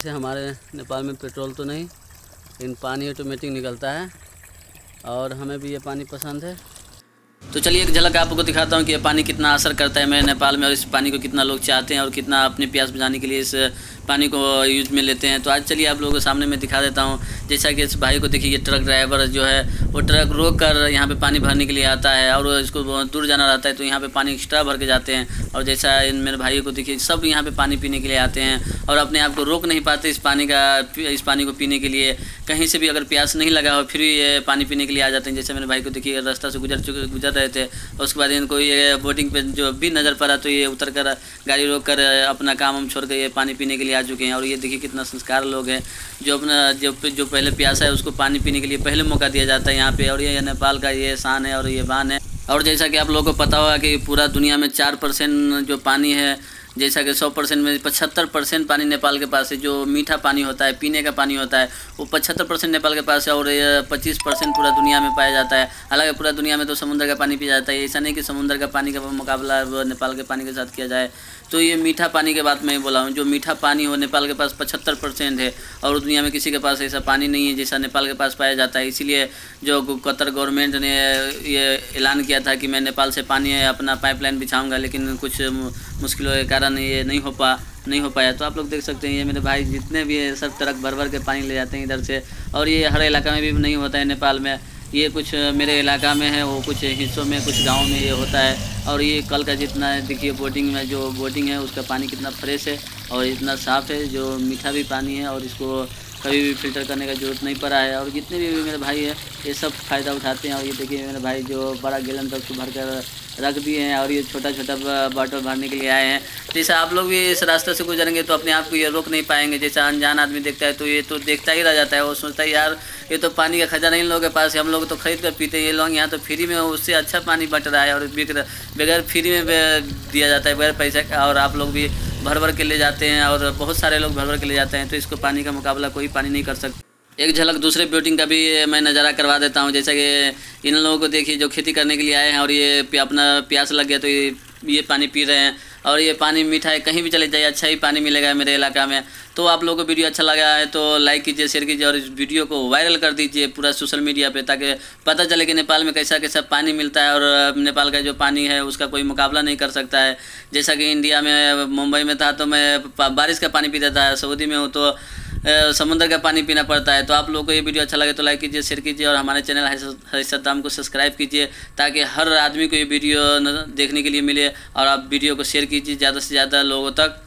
से हमारे नेपाल में पेट्रोल तो नहीं, लेकिन पानी ऑटोमेटिक निकलता है और हमें भी ये पानी पसंद है। तो चलिए एक झलक आपको दिखाता हूँ कि ये पानी कितना असर करता है मेरे नेपाल में और इस पानी को कितना लोग चाहते हैं और कितना अपनी प्यास बुझाने के लिए इस पानी को यूज़ में लेते हैं। तो आज चलिए आप लोगों के सामने मैं दिखा देता हूँ। जैसा कि इस भाई को देखिए ट्रक ड्राइवर जो है, वो ट्रक रोक कर यहाँ पर पानी भरने के लिए आता है और इसको दूर जाना रहता है तो यहाँ पर पानी एक्स्ट्रा भर के जाते हैं। और जैसा इन मेरे भाई को देखिए, सब यहाँ पर पानी पीने के लिए आते हैं और अपने आप को रोक नहीं पाते इस पानी का, इस पानी को पीने के लिए। कहीं से भी अगर प्यास नहीं लगा हो, फिर ये पानी पीने के लिए आ जाते हैं। जैसे मेरे भाई को देखिए रास्ता से गुजर चुके, गुजर रहे थे। उसके बाद इनको ये बोटिंग पे जो भी नज़र पड़ा तो ये उतर कर गाड़ी रोक कर, अपना काम हम छोड़ कर ये पानी पीने के लिए आ चुके हैं। और ये देखिए कितना संस्कार लोग हैं। जो अपना, जो जो पहले प्यासा है उसको पानी पीने के लिए पहले मौका दिया जाता है यहाँ पे। और ये नेपाल का ये शान है और ये बान है। और जैसा कि आप लोगों को पता होगा कि पूरा दुनिया में चार परसेंट जो पानी है जैसा कि 100 परसेंट में पचहत्तर परसेंट पानी नेपाल के पास है, जो मीठा पानी होता है, पीने का पानी होता है, वो पचहत्तर परसेंट नेपाल के पास है और पच्चीस परसेंट पूरा दुनिया में पाया जाता है। हालाँकि पूरा दुनिया में तो समुद्र का पानी पिया जाता है, ऐसा नहीं कि समुद्र का पानी का मुकाबला नेपाल के पानी के साथ किया जाए। तो ये मीठा पानी के बात मैं बोला हूँ, जो मीठा पानी हो नेपाल के पास पचहत्तर परसेंट है और दुनिया में किसी के पास ऐसा पानी नहीं है जैसा नेपाल के पास पाया जाता है। इसीलिए जो कतर गवर्नमेंट ने ये ऐलान किया था कि मैं नेपाल से पानी अपना पाइपलाइन बिछाऊँगा, लेकिन कुछ मुश्किलों के कारण ये नहीं हो पा, नहीं हो पाया। तो आप लोग देख सकते हैं, ये मेरे भाई जितने भी है, सब ट्रक भर भर के पानी ले जाते हैं इधर से। और ये हर इलाका में भी नहीं होता है नेपाल में। ये कुछ मेरे इलाका में है, वो कुछ हिस्सों में, कुछ गाँव में ये होता है। और ये कल का जितना देखिए बोटिंग में जो बोटिंग है, उसका पानी कितना फ्रेश है और इतना साफ़ है, जो मीठा भी पानी है और इसको कभी भी फ़िल्टर करने का ज़रूरत नहीं पड़ा है और जितने भी मेरे भाई है, ये सब फ़ायदा उठाते हैं और ये देखिए मेरे भाई जो बड़ा गैलन तक उसको भर कर रख दिए हैं और ये छोटा छोटा बॉटल भरने के लिए आए हैं। जैसे आप लोग भी इस रास्ते से गुजरेंगे तो अपने आप को ये रोक नहीं पाएँगे। जैसा अनजान आदमी देखता है तो ये तो देखता ही रह जाता है वो सोचता है, यार, ये तो पानी का खजाना इन लोगों के पास हम लोग तो खरीद कर पीते हैं, ये लोग यहाँ तो फ्री में उससे अच्छा पानी बट रहा है और बिक बगैर फ्री में दिया जाता है, बगैर पैसे का। और आप लोग भी भर भर के ले जाते हैं और बहुत सारे लोग भर भर के ले जाते हैं तो इसको पानी का मुकाबला कोई पानी नहीं कर सकता। एक झलक दूसरे बोटिंग का भी मैं नज़ारा करवा देता हूँ, जैसा कि इन लोगों को देखिए, जो खेती करने के लिए आए हैं और ये अपना प्यास लग गया तो ये ये पानी पी रहे हैं और ये पानी मीठा है कहीं भी चले जाइए अच्छा ही पानी मिलेगा मेरे इलाका में। तो आप लोगों को वीडियो अच्छा लगा है तो लाइक कीजिए शेयर कीजिए और इस वीडियो को वायरल कर दीजिए पूरा सोशल मीडिया पे ताकि पता चले कि नेपाल में कैसा कैसा पानी मिलता है और नेपाल का जो पानी है उसका कोई मुकाबला नहीं कर सकता है। जैसा कि इंडिया में, मुंबई में था तो मैं बारिश का पानी पीता था, सऊदी में हूँ तो समुद्र का पानी पीना पड़ता है। तो आप लोगों को ये वीडियो अच्छा लगे तो लाइक कीजिए शेयर कीजिए और हमारे चैनल हरीसद्दाम को सब्सक्राइब कीजिए ताकि हर आदमी को ये वीडियो देखने के लिए मिले और आप वीडियो को शेयर कीजिए ज़्यादा से ज़्यादा लोगों तक।